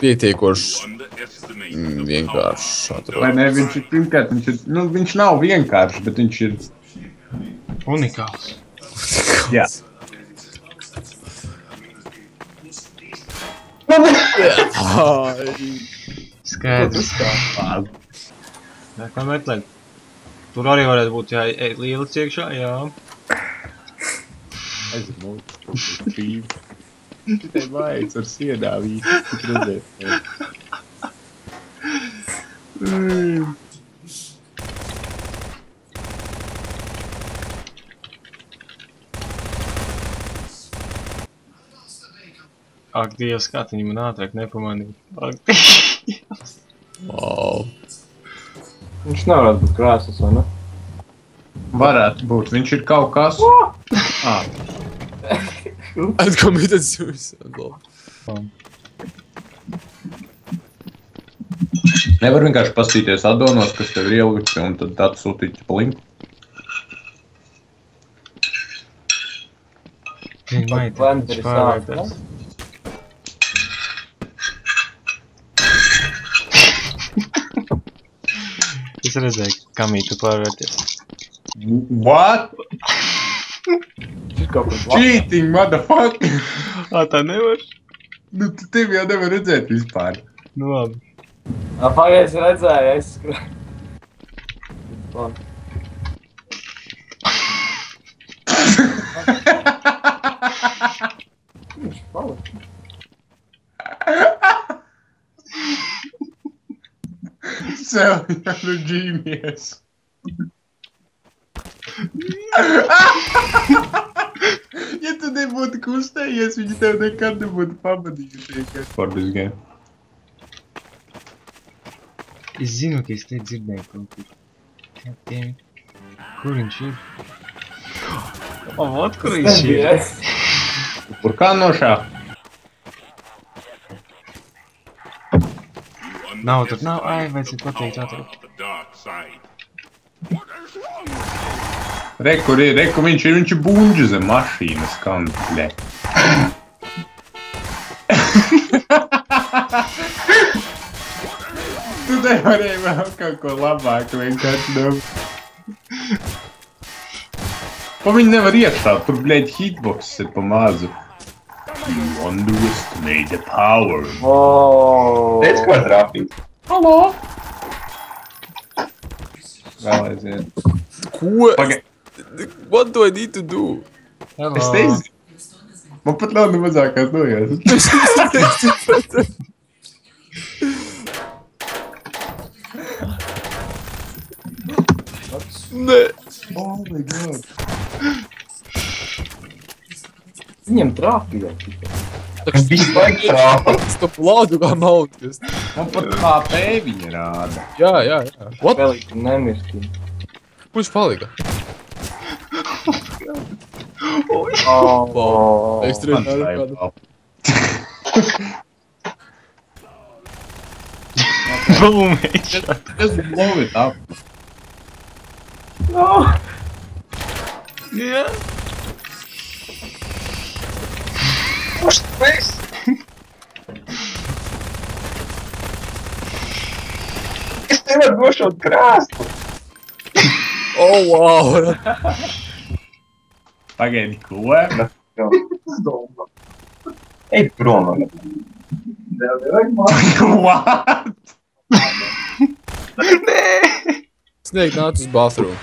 pietiekoši mm, vienkārši Vai atrodas. ne? Viņš ir pirmkārt, viņš, ir, nu, viņš nav vienkāršs, bet viņš ir. Unikāls. Jā. Skaidrs. Jā, kā meklēt? Tur arī varētu būt jā, ej, liela ciekšā, jā. Aizmū. Tikai vajadz ar siedām īsti redzēt. Ak, Dievs, kā viņi man ātrāk nepamanīja. Ak, Dievs. Wow. Viņš nevar būt krāsas, vai ne? Varētu būt. Viņš ir kaut kas. Ah, And committed suicide. lol. nevar vienkārši paskatīties atdonos, kas tev ir ielikts, un tad tāds sūtīt pa linku. Viņa maita. Blender viņš ir pārvērtās. Es redzēju, kā mītu pārvērties. What? Šis kaut kas labs. Cheating, motherfucker! Ā, tā nevar? Nu, tu tevi jau nevar redzēt vispār. Nu labi. Pagaidzi, es redzēju, es skrēju. Viņš palika. So, you're a genius. Ja tu nebūtu kustējies, viņi tev nekad nebūtu pamanījuši. Forbis game. Es zinu, ka es te dzirdēju kaut kur. Kur viņš ir? O, ot, kur viņš ir? Kā nošā? Nav, tur nav. Ai, vajadzēja pateikt ātrāk. Re, kur ir, re, kur viņš ir, viņš ir buņģi zem mašīnas kantle. tu nevarēji vēl kaut ko labāku vienkārši dom. Pa viņi nevar iekšā, tur, blēd, hitbox ir pa mazu. You underestimate the power. Oh. Teic, ko trāpīt. Halo! Vēl aiziet. Ko? Paga... What do I need to do? Hello. Es nezinu. Man pat nav ne mazākās nojas. Nē. oh my god. Viņam trāpīja. Visu laiku trāpīt. Stop laudu kā mautis. Man pat HP viņa rāda. Jā, jā, jā. What? Pelīt nemirsti. Kurš palika? Oh. Wow. Es Man trenēju vajag kādu. vēl. Boom, headshot. Just blow it up. No. Jā. Kurš tas? Es nevaru nošaut krāstu. Oh, wow. spaghettico, eh? Ei, Bruno. What? Snake, now it's bathroom.